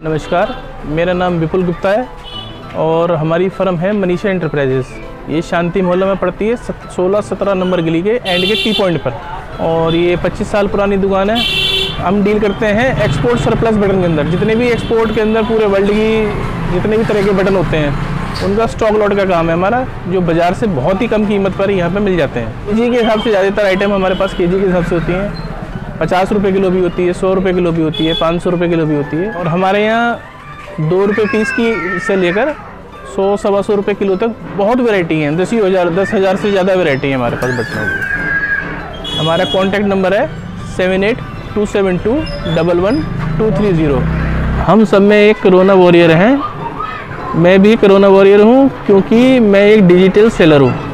नमस्कार, मेरा नाम विपुल गुप्ता है और हमारी फर्म है मनीषा इंटरप्राइजेस ये शांति मोहल्ला में पड़ती है सोलह सत्रह नंबर गली के एंड के टी पॉइंट पर। और ये 25 साल पुरानी दुकान है। हम डील करते हैं एक्सपोर्ट सरप्लस बटन के अंदर। जितने भी एक्सपोर्ट के अंदर पूरे वर्ल्ड की, जितने भी तरह के बटन होते हैं, उनका स्टॉक लॉट का काम है हमारा, जो बाज़ार से बहुत ही कम कीमत पर यहाँ पे मिल जाते हैं। के के हिसाब से ज़्यादातर आइटम हमारे पास के के हिसाब से होती हैं। पचास रुपये किलो भी होती है, सौ रुपये किलो भी होती है, पाँच सौ रुपये किलो भी होती है। और हमारे यहाँ दो रुपये पीस की से लेकर सौ, सवा सौ रुपये किलो तक बहुत वैरायटी हैं। दस ही हज़ार, दस हज़ार से ज़्यादा वैरायटी है हमारे पास बटनों की। हमारा कॉन्टैक्ट नंबर है seven eight two seven two double one two three zero हम सब में एक करोना वॉरियर हैं। मैं भी करोना वॉरियर हूँ, क्योंकि मैं एक डिजिटल सेलर हूँ।